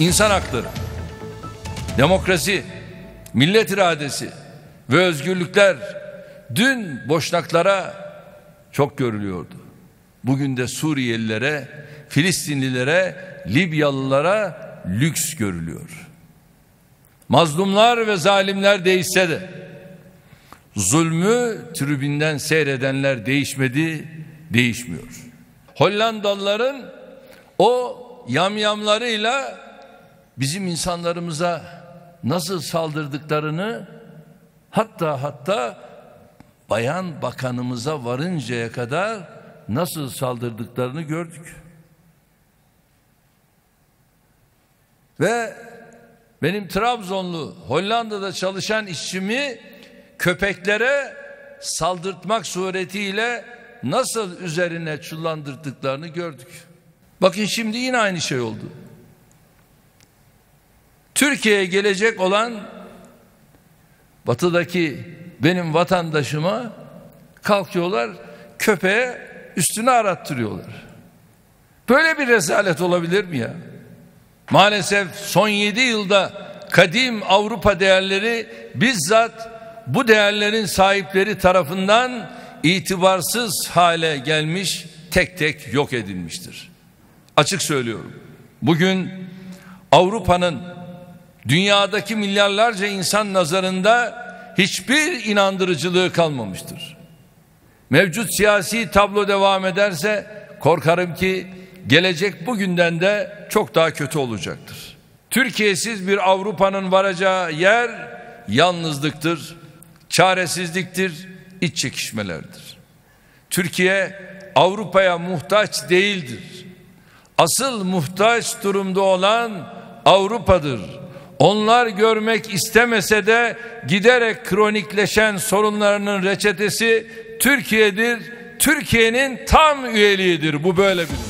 insan hakları, demokrasi, millet iradesi ve özgürlükler dün boşnaklara çok görülüyordu. Bugün de Suriyelilere, Filistinlilere, Libyalılara lüks görülüyor. Mazlumlar ve zalimler değişse de zulmü tribünden seyredenler değişmedi, değişmiyor. Hollandalıların o yamyamlarıyla bizim insanlarımıza nasıl saldırdıklarını hatta hatta bayan bakanımıza varıncaya kadar nasıl saldırdıklarını gördük. Ve benim Trabzonlu Hollanda'da çalışan işçimi köpeklere saldırtmak suretiyle nasıl üzerine çullandırdıklarını gördük. Bakın şimdi yine aynı şey oldu. Türkiye'ye gelecek olan batıdaki benim vatandaşıma kalkıyorlar köpeğe üstünü arattırıyorlar. Böyle bir rezalet olabilir mi ya? Maalesef son yedi yılda kadim Avrupa değerleri bizzat bu değerlerin sahipleri tarafından itibarsız hale gelmiş, tek tek yok edilmiştir. Açık söylüyorum. Bugün Avrupa'nın dünyadaki milyarlarca insan nazarında hiçbir inandırıcılığı kalmamıştır. Mevcut siyasi tablo devam ederse korkarım ki gelecek bugünden de çok daha kötü olacaktır. Türkiye'siz bir Avrupa'nın varacağı yer yalnızlıktır, çaresizliktir, iç çekişmelerdir. Türkiye Avrupa'ya muhtaç değildir. Asıl muhtaç durumda olan Avrupa'dır. Onlar görmek istemese de giderek kronikleşen sorunlarının reçetesi Türkiye'dir. Türkiye'nin tam üyeliğidir. Bu böyle bir